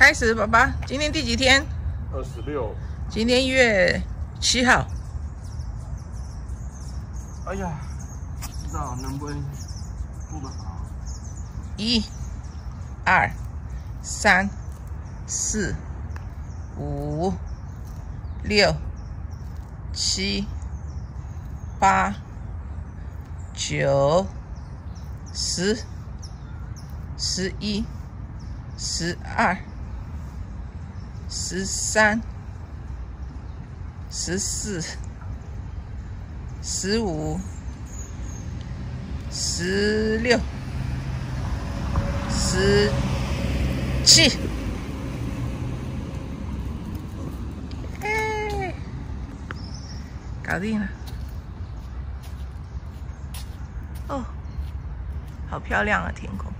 开始，爸爸，今天第几天？二十六。今天一月七号。哎呀，不知道能不能录得好。一、二、三、四、五、六、七、八、九、十、十一、十二。十三、十四、十五、十六、十七，哎，搞定了！哦，好漂亮啊，天空。